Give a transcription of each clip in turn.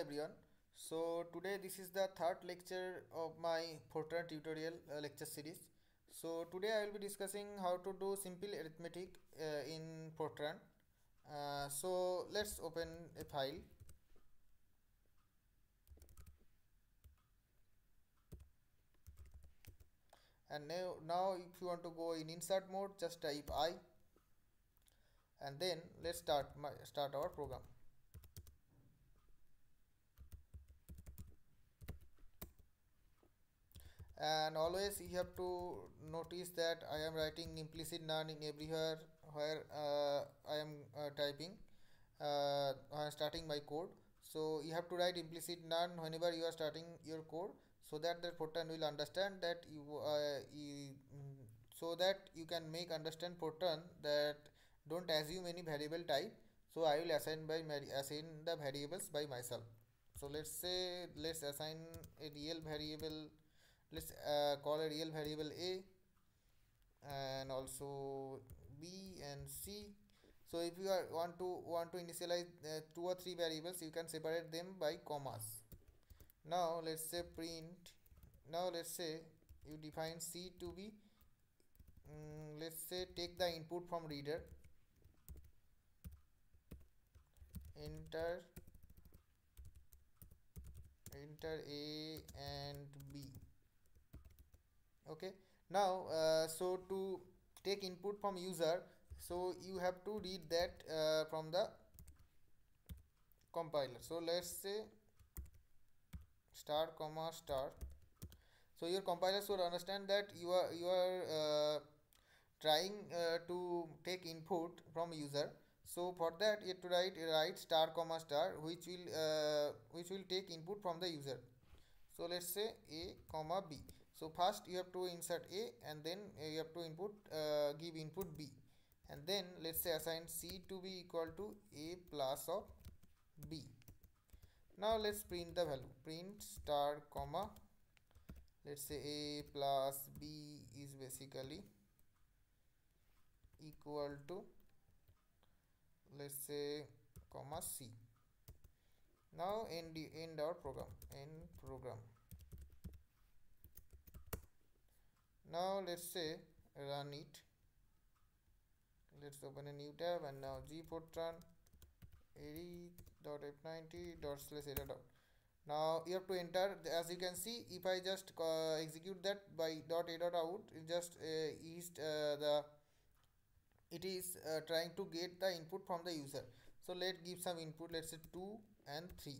everyone. So today this is the third lecture of my Fortran tutorial uh, lecture series. So today I will be discussing how to do simple arithmetic uh, in Fortran. Uh, so let's open a file. And now, now if you want to go in insert mode just type I. And then let's start my start our program and always you have to notice that I am writing implicit none in everywhere where uh, I am uh, typing uh, starting my code. So you have to write implicit none whenever you are starting your code so that the Fortran will understand that you, uh, you so that you can make understand Fortran that don't assume any variable type. So I will assign by assign the variables by myself. So let's say let's assign a real variable let's uh, call a real variable a and also b and c. So if you are want to want to initialize uh, two or three variables you can separate them by commas. Now let's say print now let's say you define c to be um, let's say take the input from reader enter enter a and b okay. Now uh, so to take input from user so you have to read that uh, from the compiler. So let's say star comma star. So your compiler should understand that you are you are uh, trying uh, to take input from user. So for that you have to write write star comma star which will uh, which will take input from the user. So let's say a comma b so first you have to insert a and then you have to input uh, give input b. And then let's say assign c to be equal to a plus of b. Now let's print the value. Print star comma. Let's say a plus b is basically equal to let's say comma c. Now end end our program end program now let's say run it. Let's open a new tab and now gfortran ad.f90 dot slash error dot now you have to enter as you can see if i just uh, execute that by dot a dot out it just uh, is uh, the it is uh, trying to get the input from the user. So let's give some input let's say 2 and 3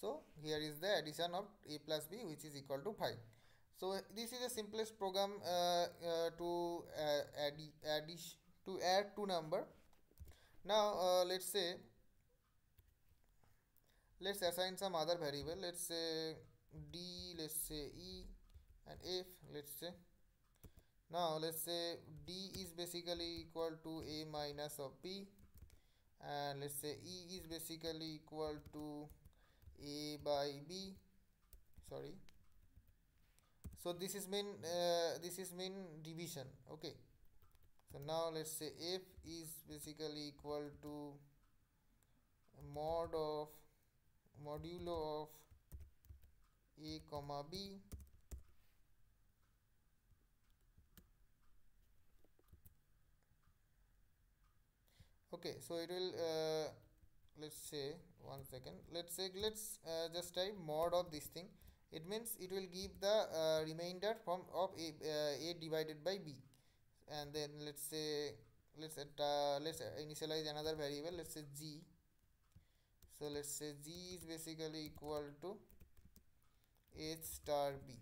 so here is the addition of a plus b which is equal to 5 so this is the simplest program uh, uh, to uh, add, add to add two number. Now uh, let's say let's assign some other variable. Let's say d let's say e and f let's say. Now let's say d is basically equal to a minus of b and let's say e is basically equal to a by b. Sorry so this is mean uh, this is mean division. Okay. So now let's say f is basically equal to mod of modulo of a comma b. Okay. So it will uh, let's say one second. Let's say let's uh, just type mod of this thing it means it will give the uh, remainder from of a, uh, a divided by b. And then let's say let's uh, let's initialize another variable. Let's say g. So let's say g is basically equal to h star b.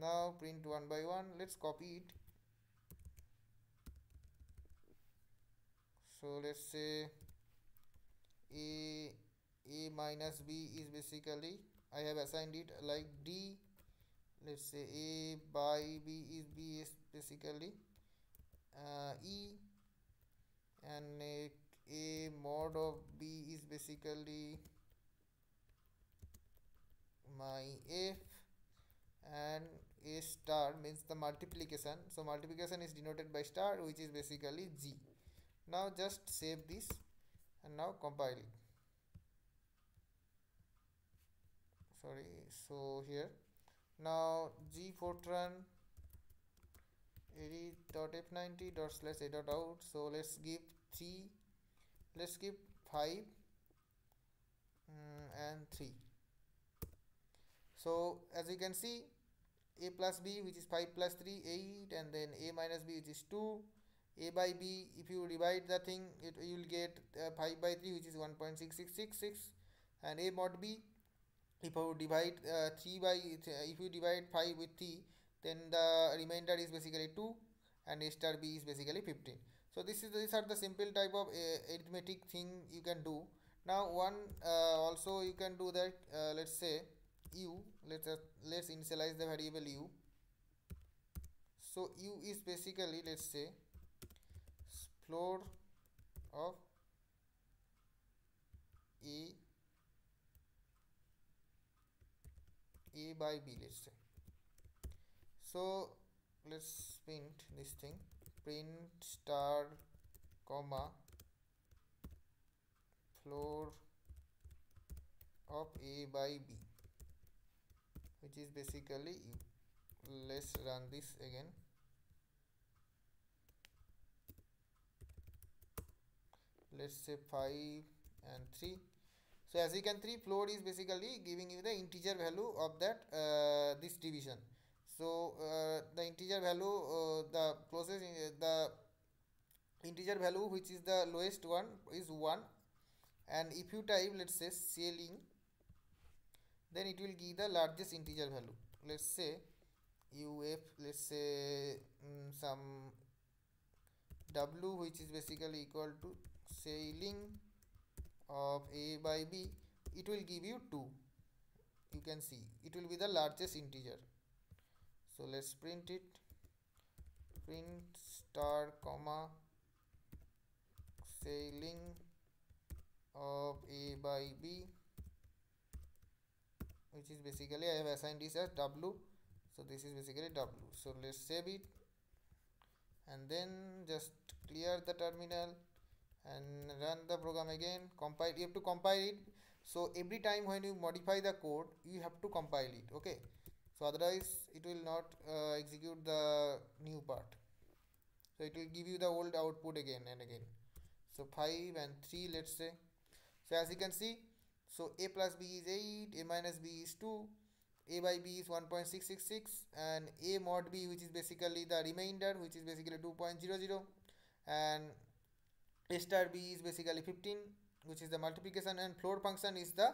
Now print one by one. Let's copy it. So let's say a a minus b is basically I have assigned it like D let's say A by B is B is basically uh, E and a, a mod of B is basically my F and A star means the multiplication. So multiplication is denoted by star which is basically G. Now just save this and now compile it sorry so here. Now g fortran array dot f90 dot slash a dot out. So let's give 3 let's give 5 um, and 3 so as you can see a plus b which is 5 plus 3 8 and then a minus b which is 2 a by b if you divide the thing it you will get uh, 5 by 3 which is 1.6666 and a mod b if you divide uh, 3 by if you divide 5 with 3 then the remainder is basically 2 and a star b is basically 15 so this is these are the simple type of uh, arithmetic thing you can do. Now one uh, also you can do that uh, let's say u let's uh, let's initialize the variable u. So u is basically let's say floor of a a by b let's say. So let's print this thing. Print star comma floor of a by b which is basically let's run this again. Let's say 5 and 3 so as you can see floor is basically giving you the integer value of that uh, this division. So uh, the integer value uh, the closest uh, the integer value which is the lowest one is 1 and if you type let's say ceiling then it will give the largest integer value. Let's say uf let's say um, some w which is basically equal to ceiling of a by b it will give you 2 you can see it will be the largest integer. So let's print it. Print star comma ceiling of a by b which is basically I have assigned this as w. So this is basically w. So let's save it. And then just clear the terminal and run the program again compile you have to compile it. So every time when you modify the code you have to compile it okay? So otherwise it will not uh, execute the new part. So it will give you the old output again and again. So 5 and 3 let's say. So as you can see so a plus b is 8 a minus b is 2 a by b is 1.666 and a mod b which is basically the remainder which is basically 2.00 and star b is basically 15 which is the multiplication and floor function is the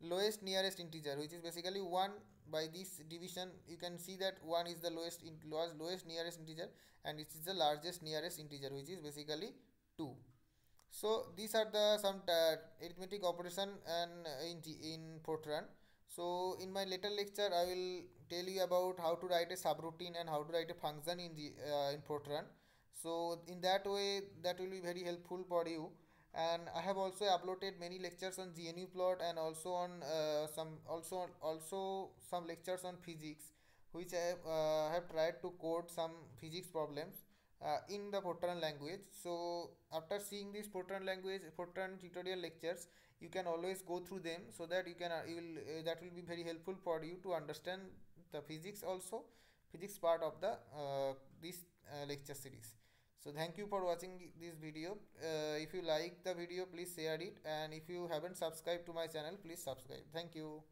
lowest nearest integer which is basically 1 by this division. You can see that 1 is the lowest in lowest, lowest nearest integer and it is the largest nearest integer which is basically 2 so these are the some arithmetic operation and uh, in in fortran. So in my later lecture i will tell you about how to write a subroutine and how to write a function in the uh, in fortran so in that way that will be very helpful for you and i have also uploaded many lectures on gnuplot and also on uh, some also also some lectures on physics which i have, uh, have tried to code some physics problems uh, in the Fortran language. So after seeing this Fortran language, Fortran tutorial lectures, you can always go through them so that you can uh, you will uh, that will be very helpful for you to understand the physics also physics part of the uh, this uh, lecture series so thank you for watching this video. Uh, if you like the video please share it. And if you haven't subscribed to my channel please subscribe. Thank you